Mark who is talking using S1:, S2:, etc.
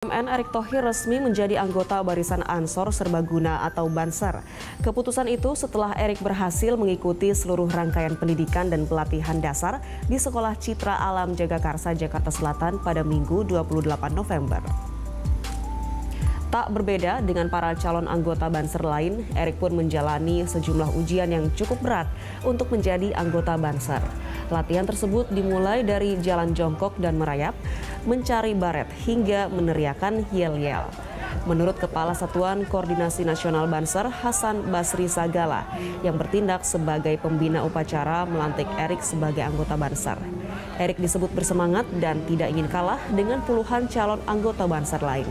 S1: BUMN Erick Thohir resmi menjadi anggota Barisan Ansor Serbaguna atau Banser. Keputusan itu setelah Erick berhasil mengikuti seluruh rangkaian pendidikan dan pelatihan dasar di Sekolah Citra Alam Jagakarsa, Jakarta Selatan pada Minggu 28 November. Tak berbeda dengan para calon anggota Banser lain, Erik pun menjalani sejumlah ujian yang cukup berat untuk menjadi anggota Banser. Latihan tersebut dimulai dari jalan jongkok dan merayap, mencari baret hingga meneriakan yel-yel. Menurut Kepala Satuan Koordinasi Nasional Banser Hasan Basri Sagala yang bertindak sebagai pembina upacara melantik Erik sebagai anggota Banser. Erik disebut bersemangat dan tidak ingin kalah dengan puluhan calon anggota Banser lain.